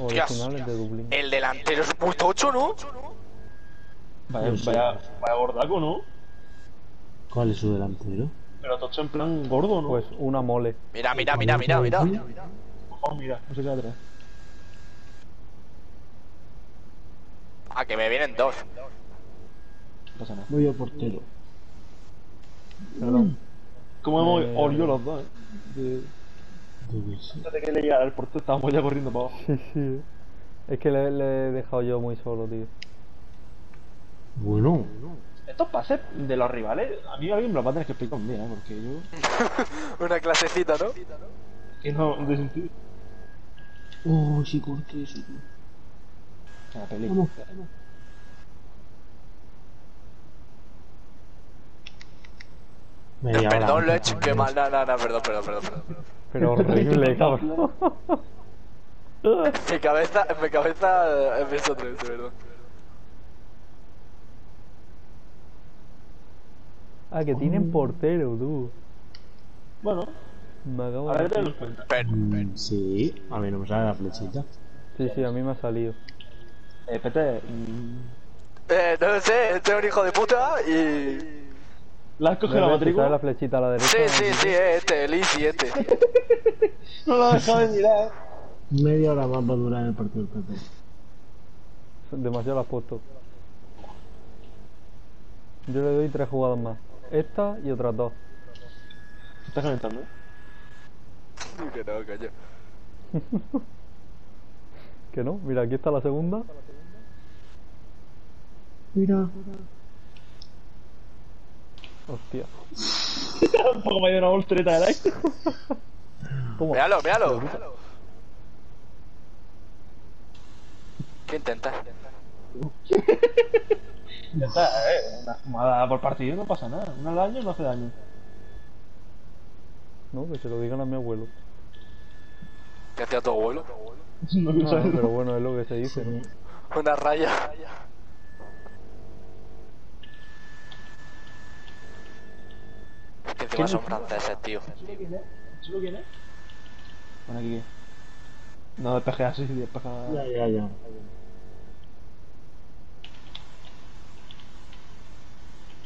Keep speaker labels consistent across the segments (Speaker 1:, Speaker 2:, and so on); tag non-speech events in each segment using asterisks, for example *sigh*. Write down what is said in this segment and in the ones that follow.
Speaker 1: Hostias.
Speaker 2: Originales de Dublín.
Speaker 1: El delantero es muy tocho, ¿no?
Speaker 3: Vaya,
Speaker 4: No sé.
Speaker 3: vaya, vaya gordaco, ¿no?
Speaker 4: ¿Cuál es su delantero?
Speaker 3: Pero tocho en plan gordo, ¿no?
Speaker 2: Pues una mole.
Speaker 1: Mira, mira, mira, mira, mira.
Speaker 3: Oh, mira, no sé qué atrás.
Speaker 1: Ah, que me vienen dos.
Speaker 3: No pasa nada.
Speaker 4: Voy a portero.
Speaker 2: Perdón.
Speaker 3: Como hemos
Speaker 2: Eh,
Speaker 3: olido los dos, ¿eh? De... Antes de que le llegara el portero estábamos ya corriendo para abajo.
Speaker 2: Sí, sí. Es que le, le he dejado yo muy solo, tío.
Speaker 4: Bueno,
Speaker 3: Estos pases de los rivales, a mí alguien me los va a tener que explicar un día, ¿eh? Porque yo... *laughs*
Speaker 1: Una clasecita, ¿no?
Speaker 3: Que no, de sentido.
Speaker 4: Oh, sí, corté eso, tío.
Speaker 3: La peli.
Speaker 4: Vamos. Media hora
Speaker 1: Perdón, lo he hecho. Qué mal. No, no, no, perdón, perdón, perdón. perdón.
Speaker 2: Pero horrible, *laughs* cabrón.
Speaker 1: En mi cabeza, en mi cabeza, he pensado tres, de verdad.
Speaker 2: ah, que tienen portero, tú.
Speaker 3: Bueno,
Speaker 2: Me acabo
Speaker 3: a ver,
Speaker 2: de...
Speaker 3: en cuenta.
Speaker 4: Mm, sí, a mí no me sale la flechita.
Speaker 2: Sí, sí, a mí me ha salido.
Speaker 3: Eh, Pete, mm,
Speaker 1: eh, no lo sé, este es un hijo de puta y.
Speaker 3: ¿la has cogido la
Speaker 2: ¿Ves? ¿Te sale
Speaker 3: matrícula?
Speaker 2: la flechita a la derecha?
Speaker 1: Sí, sí, sí, eh, este, el Easy, este. *laughs*
Speaker 3: No lo has dejado de mirar.
Speaker 4: Media hora más va a durar el partido del PP.
Speaker 2: Demasiado la has puesto. Yo le doy tres jugadas más. Esta y otras dos.
Speaker 3: ¿Te estás calentando?
Speaker 1: que no, coño. *laughs*
Speaker 2: Que no, mira, aquí está la segunda.
Speaker 4: Mira.
Speaker 2: Hostia.
Speaker 3: Un poco me ha ido una voltereta del aire.
Speaker 2: Toma.
Speaker 1: Míralo, míralo. ¿Qué intentas?
Speaker 3: Ya está, eh. Una fumada por partido no pasa nada. Una al año no hace daño.
Speaker 2: No, que se lo digan a mi abuelo.
Speaker 1: ¿Qué hacía tu abuelo? *laughs*
Speaker 3: No
Speaker 2: No,
Speaker 3: saberlo.
Speaker 2: pero bueno, es lo que se dice. ¿no?
Speaker 1: Una raya. Son franceses, tío.
Speaker 3: ¿Chulo quién es? ¿Chulo quién es? Bueno, aquí. No despeje así, despeja.
Speaker 4: Ya, ya, ya.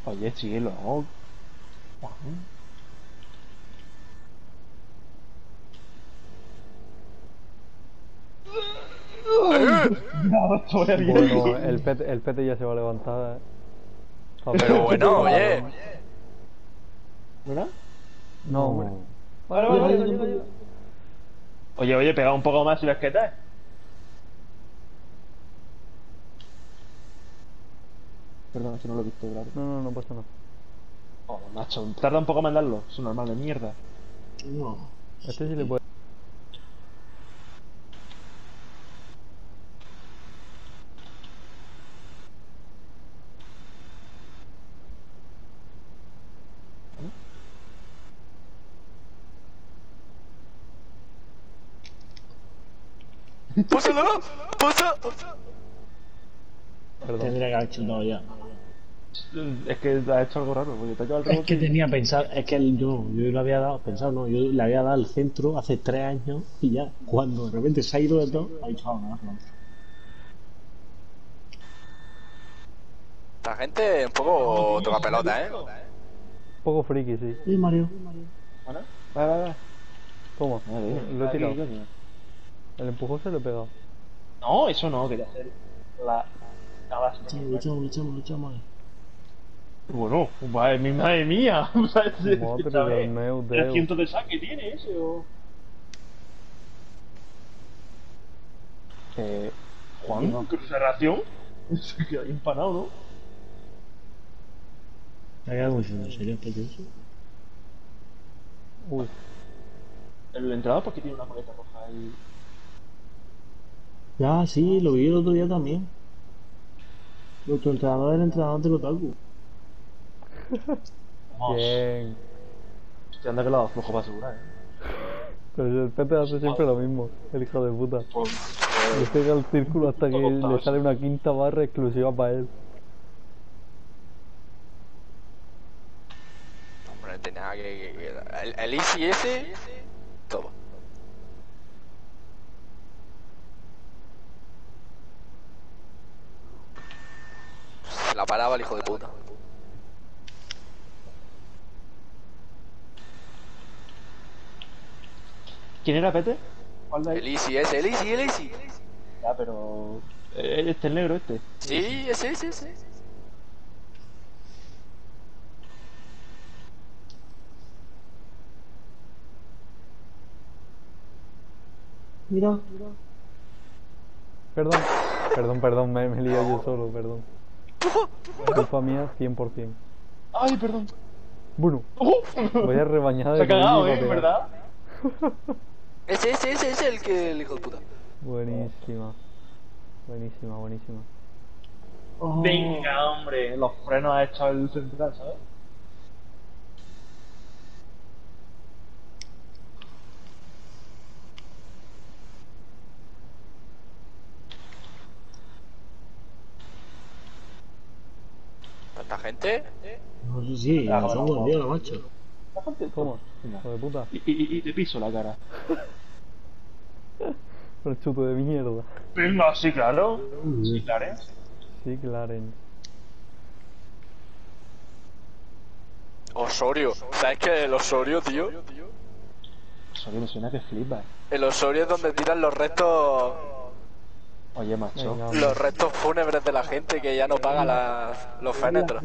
Speaker 3: Oye, síguelo. Oh. *laughs* No.
Speaker 2: Bueno, el pete, el pete ya se va a levantar. ¿eh? *laughs*
Speaker 1: Pero bueno, oye.
Speaker 3: ¿Verdad?
Speaker 2: No, hombre.
Speaker 3: Vale, vale, vale, vale, vale. Oye, oye, pega un poco más si ves que te. Perdón, que no lo he visto, claro.
Speaker 2: No, no, no pasa nada.
Speaker 3: Oh, macho, tarda un poco en darlo. Es un normal de mierda.
Speaker 4: No.
Speaker 2: Este sí le puede.
Speaker 1: ¡Púsalo! ¡Pusa!
Speaker 2: Perdón.
Speaker 4: Tendría que haber chutado ya.
Speaker 3: Es que ha hecho algo raro, porque te ha quedado el
Speaker 4: Es
Speaker 3: rebote.
Speaker 4: que tenía pensado, es que el- yo, yo le había dado, pensado, no, yo le había dado al centro hace tres años y ya, cuando de repente se ha ido de todo, ha dicho, ah, no, no.
Speaker 1: Esta gente un poco toca pelota, ¿eh?
Speaker 2: Un poco friki, sí.
Speaker 4: Sí, Mario.
Speaker 3: Bueno, vale, vale, vale.
Speaker 2: Toma,
Speaker 3: Vale,
Speaker 2: lo he tirado. El empujón se lo he pegado.
Speaker 3: No, eso no, quería hacer la. la base.
Speaker 4: Echamos, echamos, echamos, echamos.
Speaker 3: Bueno, madre mía, madre mía. *laughs*
Speaker 2: Madre del *laughs* meu
Speaker 3: El
Speaker 2: Déu.
Speaker 3: ciento de saque tiene ese o. Eh. Juan, crucerración. *laughs* Se queda ahí empanado, ¿no?
Speaker 4: ¿Te ha quedado en serio, Pepe, eso?
Speaker 2: Uy,
Speaker 3: El entrenador porque tiene una maleta roja ahí.
Speaker 4: Ya, sí, lo vi el otro día también. Nuestro entrenador es el entrenador de Otaku.
Speaker 3: Vamos.
Speaker 2: bien.
Speaker 3: Hostia, anda que lo flojo para asegurar, eh.
Speaker 2: Pero el Pepe hace siempre lo mismo, el hijo de puta. Le pega el círculo hasta que le sale una quinta barra exclusiva para él.
Speaker 1: Hombre, no tenía que... que- que- El, el Easy ese... Todo. El hijo de puta.
Speaker 3: ¿Quién era Pete? ¿Cuál de ahí?
Speaker 1: El Easy, ese, el Easy, el Easy.
Speaker 3: Ya, pero. eh, Este, el negro, este.
Speaker 1: Sí, ese, ese, ese.
Speaker 4: Mira.
Speaker 2: Perdón, perdón, perdón, me, me he liado yo solo, perdón. Culpa mía 100%.
Speaker 3: Ay, perdón.
Speaker 2: Bueno, voy a rebañar
Speaker 3: Se
Speaker 2: de
Speaker 3: ha cagado, ¿eh? ¿Verdad? *laughs*
Speaker 1: Ese, ese, ese, ese, el que el hijo de puta.
Speaker 2: Buenísima. Buenísima, buenísima.
Speaker 3: Venga, hombre. Los frenos ha echado el central, ¿sabes?
Speaker 1: Gente?
Speaker 4: No si,
Speaker 3: Ah,
Speaker 4: son
Speaker 3: bueno,
Speaker 4: buenos días, macho.
Speaker 3: La gente
Speaker 2: ¿Cómo? Hijo de puta.
Speaker 3: Y, y, y te piso la cara. *laughs*
Speaker 2: El chuto de mierda.
Speaker 3: Venga, sí, claro. Sí, claro. ¿eh?
Speaker 2: Sí, Clarence.
Speaker 1: Osorio. ¿Sabes qué? El Osorio, tío.
Speaker 3: Que me suena que flipa.
Speaker 1: El Osorio es donde tiran los restos.
Speaker 3: Oye, macho.
Speaker 2: Venga.
Speaker 1: Los restos fúnebres de la gente que ya no paga las- los fénetros.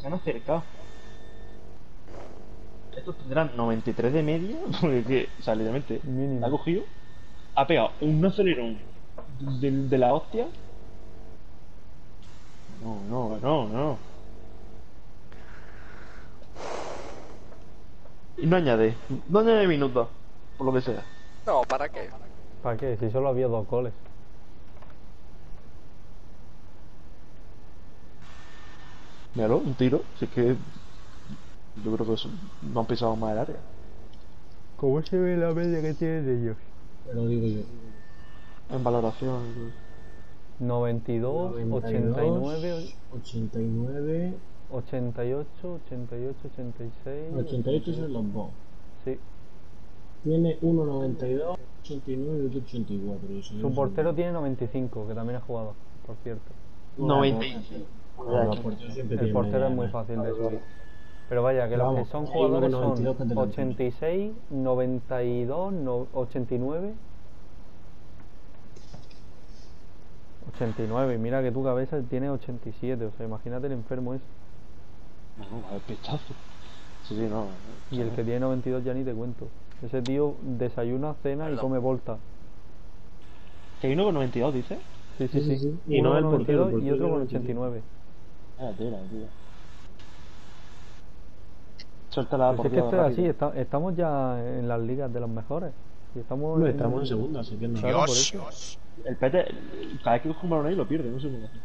Speaker 3: Se han acercado. Estos tendrán 93 de media, *laughs* porque que, o sea, literalmente,
Speaker 2: Mínimo.
Speaker 3: ha cogido, ha pegado un acelerón de, de la hostia. No, no, no, no. Y no añade, no añade minutos, por lo que sea.
Speaker 1: No, ¿para qué?
Speaker 2: ¿Para qué? Si solo había dos goles.
Speaker 3: Míralo, un tiro, si es que yo creo que eso, no han pisado más el área.
Speaker 2: ¿Cómo se ve la media que tienen ellos?
Speaker 4: Te lo digo yo.
Speaker 3: En valoración.
Speaker 2: 92, 89,
Speaker 4: 89,
Speaker 2: 88, 88, 86.
Speaker 4: 88 son los dos.
Speaker 2: Sí.
Speaker 4: Tiene 1,92, 89 y otro 84. Eso
Speaker 2: Su
Speaker 4: es-
Speaker 2: portero tiene 95, que también ha jugado, por cierto.
Speaker 3: 95.
Speaker 4: Los porteros siempre
Speaker 2: El portero es muy fácil de subir. Pero vaya, que los que
Speaker 4: Vamos,
Speaker 2: son jugadores
Speaker 4: uno 92 que
Speaker 2: son
Speaker 4: te lo
Speaker 2: 86, 92, no- 89. 89, y mira que tu cabeza tiene 87, o sea, imagínate el enfermo ese.
Speaker 3: No, no, el pechazo. Sí, sí, no.
Speaker 2: Y el que tiene 92 ya ni te cuento. Ese tío desayuna, cena y come volta.
Speaker 3: Que hay uno con 92, dice.
Speaker 2: Sí, sí,
Speaker 4: Sí,
Speaker 2: sí.
Speaker 4: Y
Speaker 2: Uno
Speaker 4: no
Speaker 2: con
Speaker 4: el portero,
Speaker 2: 92
Speaker 4: el
Speaker 2: y
Speaker 4: portero
Speaker 2: otro con
Speaker 4: tiene
Speaker 2: 89.
Speaker 3: Ah, tela, tío. Suéltala
Speaker 2: Pues
Speaker 3: por
Speaker 2: es que esto es así, está- estamos ya en las ligas de los mejores. Y estamos,
Speaker 4: Hombre, estamos en segunda, así que no.
Speaker 2: Por
Speaker 1: Dios.
Speaker 2: eso.
Speaker 3: El pete, cada vez que coge un balón ahí lo pierde, no sé cómo hace.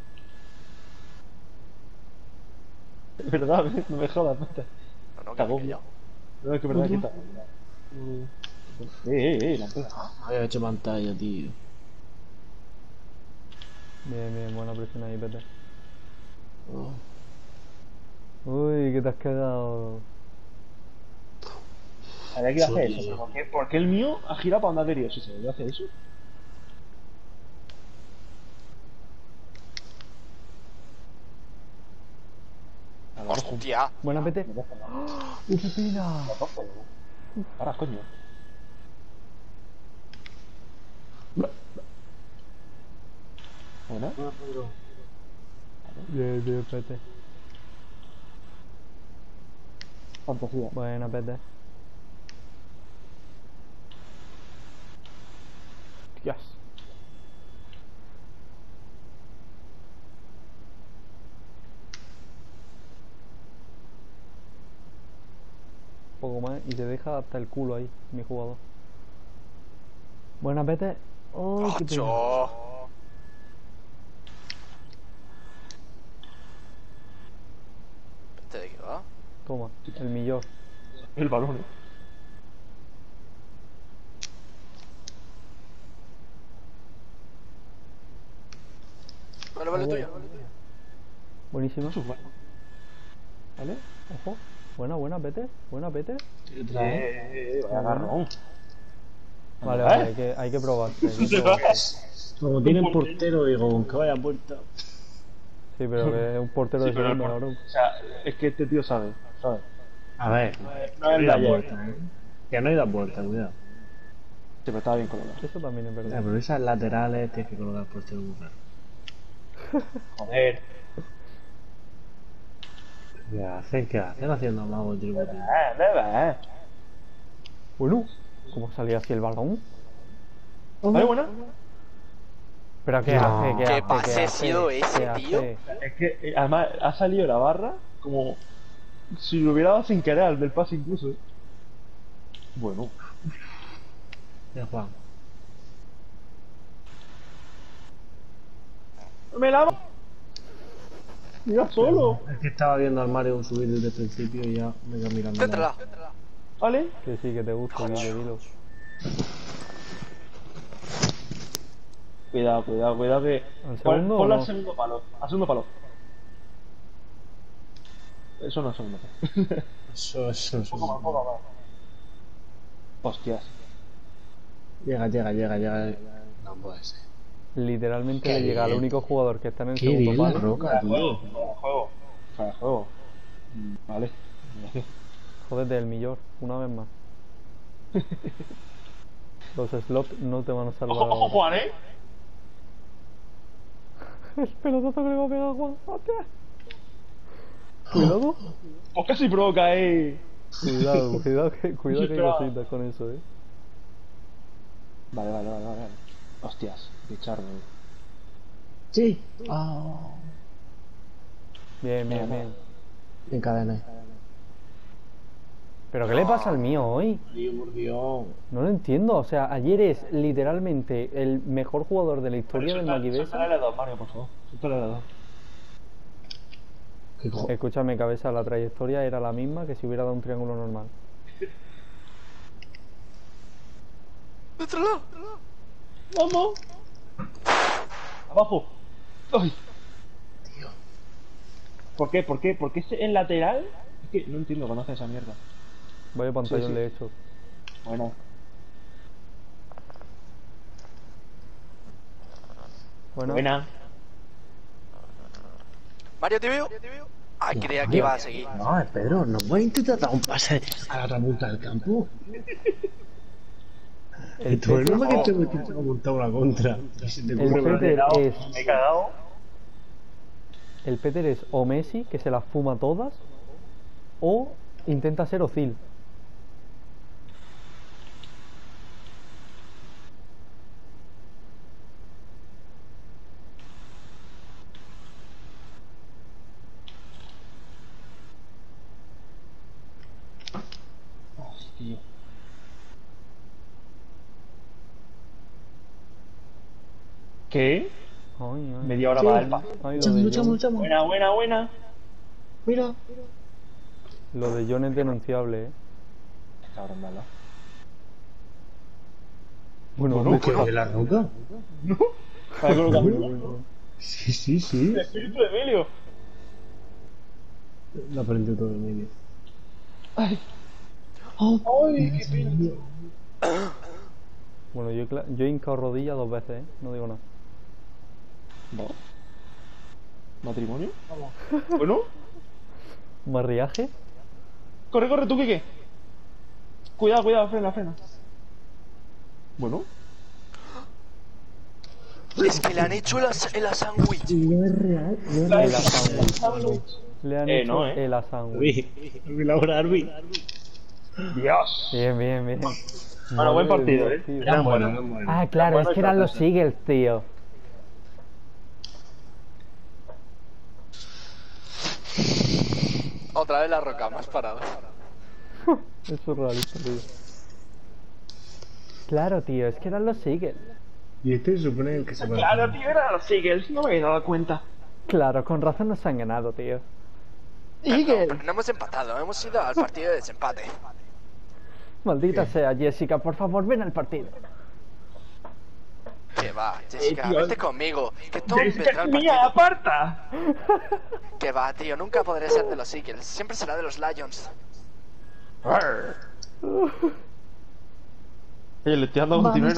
Speaker 3: *laughs* Es verdad, *laughs* no me jodas, pete.
Speaker 1: No, no, que.
Speaker 3: No, es que verdad que está. Eh, eh, eh, la empresa.
Speaker 4: Había hecho pantalla, tío.
Speaker 2: Bien, bien, buena presión ahí, Pete.
Speaker 4: Oh.
Speaker 2: Uy, que te has quedado.
Speaker 3: Había que hacer
Speaker 4: Sí.
Speaker 3: eso. ¿Por qué, por qué el mío ha girado para donde ha querido? Si se debe hacer eso. A.
Speaker 1: Hostia.
Speaker 2: Buena,
Speaker 3: dos, pero- Para, coño. Bueno,
Speaker 2: Bien, bien, Pete.
Speaker 3: fantasía.
Speaker 2: Buena, Pete. Dios. Poco más y te deja hasta el culo ahí, mi jugador. Buena, Pete. Oh, qué pena.
Speaker 1: Ocho. ¿Este de qué va?
Speaker 2: Toma, el millón.
Speaker 3: El balón, eh.
Speaker 1: Vale, vale,
Speaker 3: es bueno. ¿Vale?
Speaker 2: Ojo. Buena, buena, Pete. Buena, Pete.
Speaker 4: Otra vez.
Speaker 3: Eh, eh, agarrón.
Speaker 2: Vale,
Speaker 3: ¿Eh?
Speaker 2: vale, hay que, hay que probarse.
Speaker 4: Como tiene el portero, digo, que vaya puerta.
Speaker 2: Sí, pero *laughs* que es un portero
Speaker 3: Sí,
Speaker 2: de
Speaker 3: por-
Speaker 2: cabrón.
Speaker 3: O sea, es que este tío sabe, ¿sabes?
Speaker 4: A ver,
Speaker 3: No
Speaker 4: no hay
Speaker 3: de
Speaker 4: das
Speaker 3: ayer.
Speaker 4: vueltas, ¿eh? Que no hay das vueltas, cuidado.
Speaker 3: Sí, pero estaba bien colocado.
Speaker 2: Eso también es
Speaker 4: Eh,
Speaker 2: verdad.
Speaker 4: pero esas laterales tienes que colocar por este raro. *laughs*
Speaker 3: Joder.
Speaker 4: ¿Qué hacen? ¿Qué hacen haciendo mago el tributo?
Speaker 3: Eh, eh.
Speaker 2: Bueno, ¿cómo salía así el balón?
Speaker 3: ¿Vale, buena?
Speaker 2: ¿Pero qué
Speaker 4: No.
Speaker 2: hace? ¿Qué,
Speaker 1: ¿Qué
Speaker 2: hace?
Speaker 1: pase
Speaker 2: ¿Qué
Speaker 1: ha sido ese,
Speaker 2: ¿Qué
Speaker 1: tío?
Speaker 2: hace?
Speaker 3: Es que eh, además ha salido la barra como si lo hubiera dado sin querer al del pase incluso. Bueno.
Speaker 4: Ya, Juan.
Speaker 3: ¡Me la Mira solo.
Speaker 4: Es que estaba viendo al Mario subir desde el principio y ya me quedo mirando.
Speaker 1: Céntrala.
Speaker 3: ¿Vale?
Speaker 2: Que sí, que te gusta, Guille, dilo.
Speaker 3: Cuidado, cuidado, cuidado que.
Speaker 2: ¿Al
Speaker 3: Pon-
Speaker 2: segundo o
Speaker 3: Ponlo
Speaker 2: no?
Speaker 3: al segundo palo. Al segundo palo. Eso no es segundo palo. *laughs*
Speaker 4: Eso, eso, eso.
Speaker 3: poco más, poco más. Hostias.
Speaker 4: Llega, llega, llega, llega. No puede ser.
Speaker 2: Literalmente le llega al único jugador que está en el
Speaker 4: Qué
Speaker 2: segundo
Speaker 4: bien la
Speaker 2: palo.
Speaker 4: roca,
Speaker 3: juego. Juego. De juego. Vale.
Speaker 2: Jódete el millón, una vez más. *laughs* Los slots no te van a salvar.
Speaker 3: Ojo, ojo, Juan, eh. *laughs*
Speaker 2: El pelotazo que le va a pegar a Juan. ¡Hostia! Cuidado.
Speaker 3: Pues casi provoca, eh.
Speaker 2: Cuidado, *laughs* cuidado que, cuidado que hay cositas con eso, eh.
Speaker 3: Vale, vale, vale, vale. Hostias, Richard,
Speaker 4: Sí.
Speaker 2: Bien, bien, bien.
Speaker 4: En cadena.
Speaker 2: ¿Pero qué le pasa al mío hoy?
Speaker 4: Por.
Speaker 2: No lo entiendo. O sea, ayer es literalmente el mejor jugador de la historia del Maquibesa.
Speaker 3: Suéltale L2, Mario, por favor. Suéltale L2.
Speaker 4: Qué co-
Speaker 2: Escúchame, cabeza, la trayectoria era la misma que si hubiera dado un triángulo normal.
Speaker 1: Céntrala.
Speaker 3: ¡Vamos! ¡Abajo! ¡Ay!
Speaker 4: Tío.
Speaker 3: ¿Por qué? ¿Por qué? ¿Por qué ese- el lateral? Es que no entiendo cuando hace esa mierda.
Speaker 2: Vaya pantallón
Speaker 3: sí.
Speaker 2: le he hecho.
Speaker 3: Bueno.
Speaker 2: Bueno,
Speaker 3: Buena.
Speaker 1: Mario, ¿te veo? Ah, creía que iba a seguir.
Speaker 4: No, Pedro, no puedes intentar dar un pase a la otra punta del campo. *laughs*
Speaker 2: el
Speaker 4: problema es que te he montado una contra. Te
Speaker 2: el Peter es,
Speaker 3: Me he cagado.
Speaker 2: el Peter es o Messi, que se las fuma todas, o intenta ser Ozil.
Speaker 3: Hostia. ¿Qué?
Speaker 2: Ay, ay.
Speaker 3: Media hora
Speaker 2: John,
Speaker 4: luchamos.
Speaker 3: Buena, buena, buena.
Speaker 4: Mira.
Speaker 2: lo de John es denunciable, eh.
Speaker 3: Cabrón, ¿verdad?
Speaker 2: Bueno,
Speaker 4: ¿Cómo que de la roca?
Speaker 3: Para colocar
Speaker 4: Sí, sí, sí.
Speaker 3: el espíritu de Emilio.
Speaker 4: Lo aprendió todo en medio.
Speaker 3: Ay,
Speaker 4: Oh,
Speaker 3: ay, qué pena.
Speaker 2: bueno yo, yo he hincado rodilla dos veces, eh. No digo nada.
Speaker 3: ¿No? ¿Matrimonio? Bueno,
Speaker 2: ¿Marriaje?
Speaker 3: corre, corre, tú, Kike. Cuidado, cuidado, frena, frena. Bueno,
Speaker 1: Es que le han hecho la, el sándwich.
Speaker 4: No es real, no es
Speaker 3: La-
Speaker 2: El sándwich. Le han
Speaker 3: Eh,
Speaker 2: hecho
Speaker 3: no, eh.
Speaker 2: el sándwich.
Speaker 4: Arby, Arby, Laura, Arby.
Speaker 3: Dios.
Speaker 2: Bien, bien, bien.
Speaker 3: Bueno, buen partido,
Speaker 2: Dios,
Speaker 3: eh.
Speaker 4: Eran buenos, eran buenos.
Speaker 2: Ah, claro,
Speaker 3: Bueno,
Speaker 2: es que eran los Eagles, tío.
Speaker 1: Otra vez la roca, más parado. *laughs*
Speaker 2: Es surrealista, tío. Claro, tío, es que eran los Eagles.
Speaker 4: Y este se supone el que se va
Speaker 3: Claro, tío, era los Eagles, no me había dado cuenta.
Speaker 2: Claro, con razón nos han ganado, tío.
Speaker 3: Eagles.
Speaker 1: No hemos empatado, hemos ido al partido de desempate.
Speaker 2: Maldita sea, Jessica, por favor, ven al partido.
Speaker 1: Que va, Jessica, vete conmigo. Que Tom
Speaker 3: Jessica es mía, aparta. *laughs*
Speaker 1: Que va, tío, nunca podré ser de los Eagles. Siempre será de los Lions. *laughs*
Speaker 3: Oye, le estoy dando a continuar.